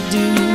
to do.